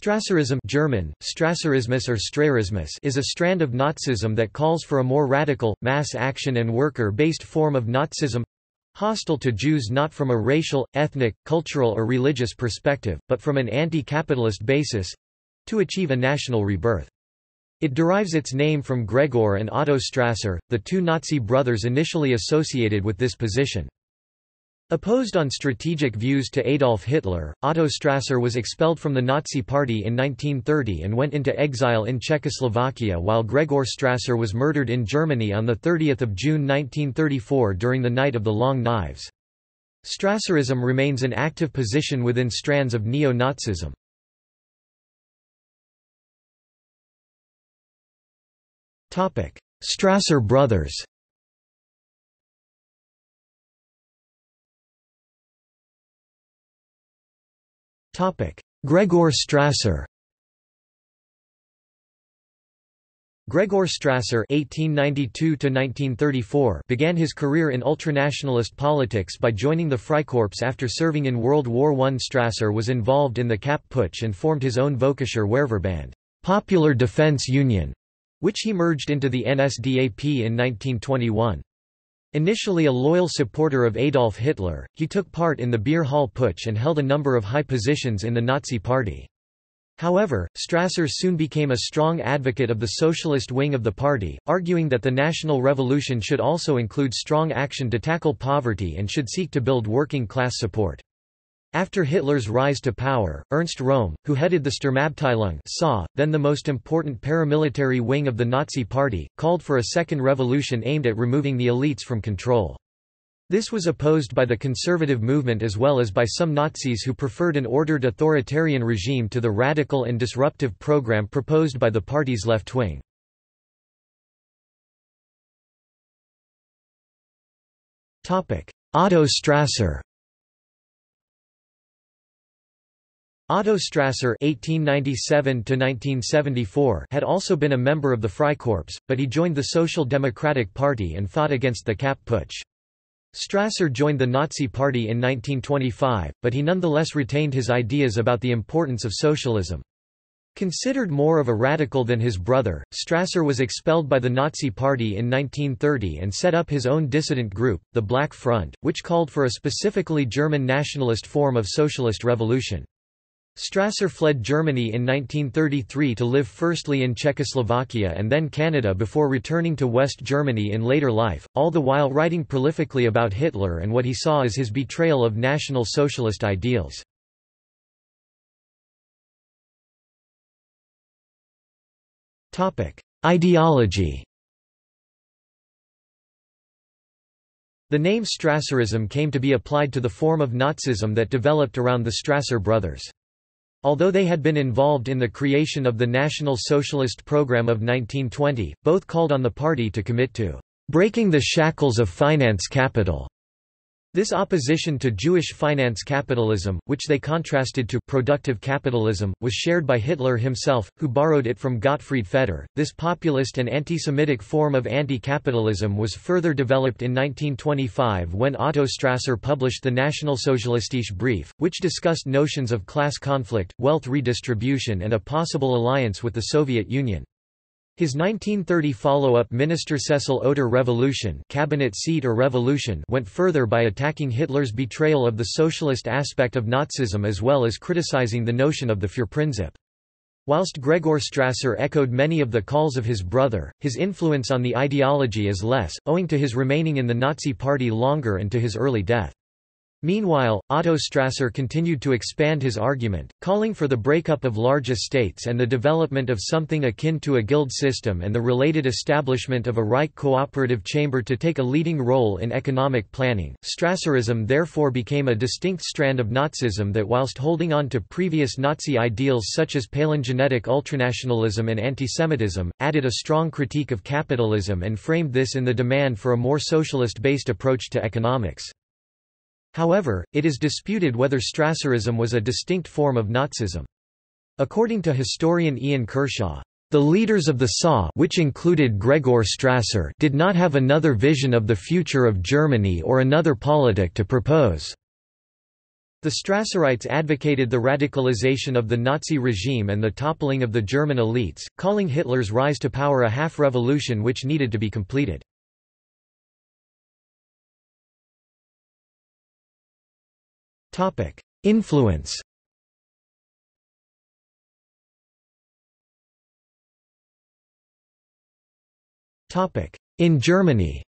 Strasserism German, Strasserismus or Straßerismus is a strand of Nazism that calls for a more radical, mass action and worker-based form of Nazism—hostile to Jews not from a racial, ethnic, cultural or religious perspective, but from an anti-capitalist basis—to achieve a national rebirth. It derives its name from Gregor and Otto Strasser, the two Nazi brothers initially associated with this position. Opposed on strategic views to Adolf Hitler, Otto Strasser was expelled from the Nazi Party in 1930 and went into exile in Czechoslovakia while Gregor Strasser was murdered in Germany on 30 June 1934 during the Night of the Long Knives. Strasserism remains an active position within strands of neo-Nazism. Strasser brothers Gregor Strasser Gregor Strasser (1892–1934) began his career in ultranationalist politics by joining the Freikorps after serving in World War I. Strasser was involved in the Kapp Putsch and formed his own Völkischer Wehrverband, Popular Defense Union, which he merged into the NSDAP in 1921. Initially a loyal supporter of Adolf Hitler, he took part in the Beer Hall Putsch and held a number of high positions in the Nazi Party. However, Strasser soon became a strong advocate of the socialist wing of the party, arguing that the national revolution should also include strong action to tackle poverty and should seek to build working-class support. After Hitler's rise to power, Ernst Röhm, who headed the Sturmabteilung SA, then the most important paramilitary wing of the Nazi Party, called for a second revolution aimed at removing the elites from control. This was opposed by the conservative movement as well as by some Nazis who preferred an ordered authoritarian regime to the radical and disruptive program proposed by the party's left wing. Otto Strasser Otto Strasser (1897–1974) had also been a member of the Freikorps, but he joined the Social Democratic Party and fought against the Kapp Putsch. Strasser joined the Nazi Party in 1925, but he nonetheless retained his ideas about the importance of socialism. Considered more of a radical than his brother, Strasser was expelled by the Nazi Party in 1930 and set up his own dissident group, the Black Front, which called for a specifically German nationalist form of socialist revolution. Strasser fled Germany in 1933 to live firstly in Czechoslovakia and then Canada before returning to West Germany in later life, all the while writing prolifically about Hitler and what he saw as his betrayal of National Socialist ideals. Ideology The name Strasserism came to be applied to the form of Nazism that developed around the Strasser brothers. Although they had been involved in the creation of the National Socialist Program of 1920, both called on the party to commit to breaking the shackles of finance capital this opposition to Jewish finance capitalism, which they contrasted to productive capitalism, was shared by Hitler himself, who borrowed it from Gottfried Feder. This populist and anti-Semitic form of anti-capitalism was further developed in 1925 when Otto Strasser published the Nationalsozialistische Brief, which discussed notions of class conflict, wealth redistribution and a possible alliance with the Soviet Union. His 1930 follow-up Ministersessel oder Revolution cabinet seat or revolution went further by attacking Hitler's betrayal of the socialist aspect of Nazism as well as criticizing the notion of the Führerprinzip. Whilst Gregor Strasser echoed many of the calls of his brother, his influence on the ideology is less, owing to his remaining in the Nazi Party longer and to his early death. Meanwhile, Otto Strasser continued to expand his argument, calling for the breakup of large estates and the development of something akin to a guild system and the related establishment of a Reich cooperative chamber to take a leading role in economic planning. Strasserism therefore became a distinct strand of Nazism that whilst holding on to previous Nazi ideals such as palingenetic ultranationalism and antisemitism, added a strong critique of capitalism and framed this in the demand for a more socialist-based approach to economics. However, it is disputed whether Strasserism was a distinct form of Nazism. According to historian Ian Kershaw, the leaders of the SA which included Gregor Strasser did not have another vision of the future of Germany or another politic to propose. The Strasserites advocated the radicalization of the Nazi regime and the toppling of the German elites, calling Hitler's rise to power a half-revolution which needed to be completed. Influence. In Germany.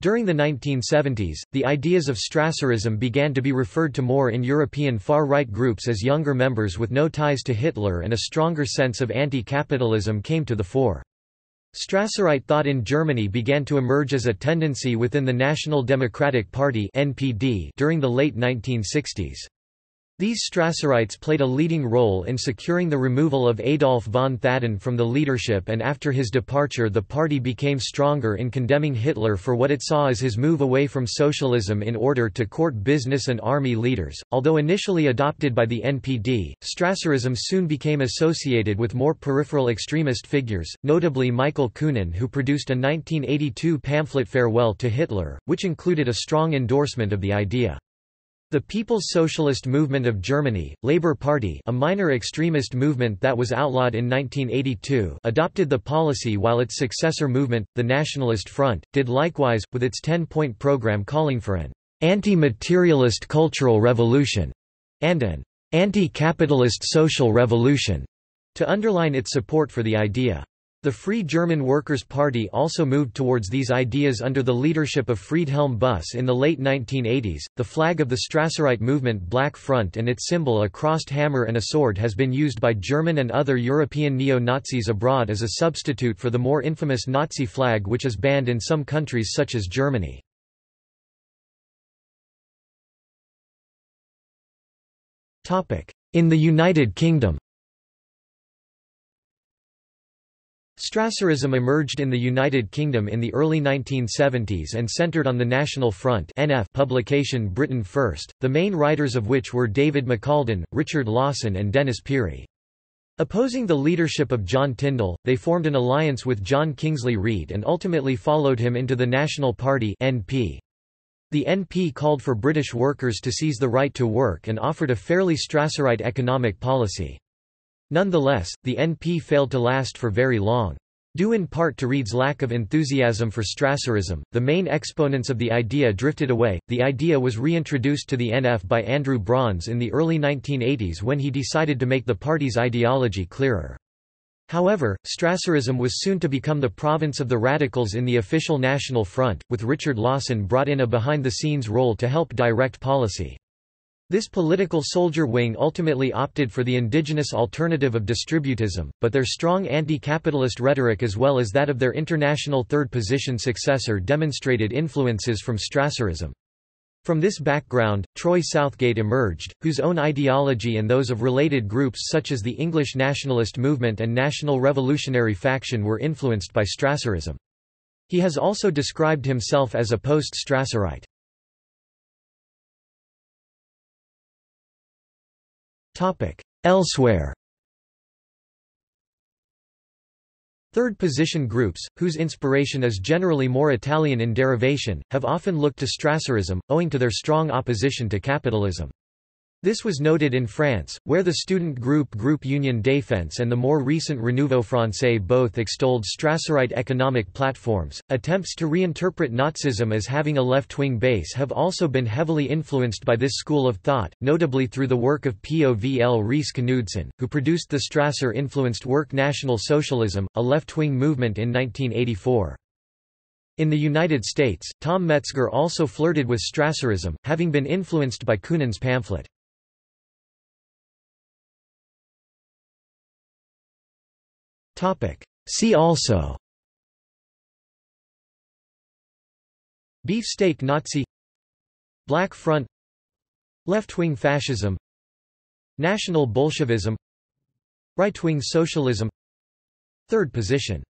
During the 1970s, the ideas of Strasserism began to be referred to more in European far-right groups as younger members with no ties to Hitler and a stronger sense of anti-capitalism came to the fore. Strasserite thought in Germany began to emerge as a tendency within the National Democratic Party during the late 1960s. These Strasserites played a leading role in securing the removal of Adolf von Thadden from the leadership and after his departure the party became stronger in condemning Hitler for what it saw as his move away from socialism in order to court business and army leaders. Although initially adopted by the NPD, Strasserism soon became associated with more peripheral extremist figures, notably Michael Kühnen who produced a 1982 pamphlet Farewell to Hitler, which included a strong endorsement of the idea. The People's Socialist Movement of Germany, Labour Party a minor extremist movement that was outlawed in 1982 adopted the policy while its successor movement, the Nationalist Front, did likewise, with its ten-point program calling for an anti-materialist cultural revolution and an anti-capitalist social revolution, to underline its support for the idea. The Free German Workers' Party also moved towards these ideas under the leadership of Friedhelm Buss in the late 1980s. The flag of the Strasserite movement Black Front and its symbol a crossed hammer and a sword has been used by German and other European neo-Nazis abroad as a substitute for the more infamous Nazi flag which is banned in some countries such as Germany. In the United Kingdom Strasserism emerged in the United Kingdom in the early 1970s and centred on the National Front NF publication Britain First, the main writers of which were David McCalden, Richard Lawson and Denis Pirie. Opposing the leadership of John Tyndall, they formed an alliance with John Kingsley Read and ultimately followed him into the National Party NP. The NP called for British workers to seize the right to work and offered a fairly Strasserite economic policy. Nonetheless, the NP failed to last for very long. Due in part to Read's lack of enthusiasm for Strasserism, the main exponents of the idea drifted away. The idea was reintroduced to the NF by Andrew Brons in the early 1980s when he decided to make the party's ideology clearer. However, Strasserism was soon to become the province of the radicals in the official National Front, with Richard Lawson brought in a behind-the-scenes role to help direct policy. This political soldier wing ultimately opted for the indigenous alternative of distributism, but their strong anti-capitalist rhetoric as well as that of their international third-position successor demonstrated influences from Strasserism. From this background, Troy Southgate emerged, whose own ideology and those of related groups such as the English nationalist movement and National Revolutionary faction were influenced by Strasserism. He has also described himself as a post-Strasserite. Elsewhere Third position groups, whose inspiration is generally more Italian in derivation, have often looked to Strasserism, owing to their strong opposition to capitalism. This was noted in France, where the student group Groupe Union Défense and the more recent Renouveau Français both extolled Strasserite economic platforms. Attempts to reinterpret Nazism as having a left wing base have also been heavily influenced by this school of thought, notably through the work of Povl Riis-Knudsen, who produced the Strasser influenced work National Socialism, a left wing movement in 1984. In the United States, Tom Metzger also flirted with Strasserism, having been influenced by Kühnen's pamphlet. See also. Beefsteak Nazi. Black Front. Left-wing fascism. National Bolshevism. Right-wing socialism. Third position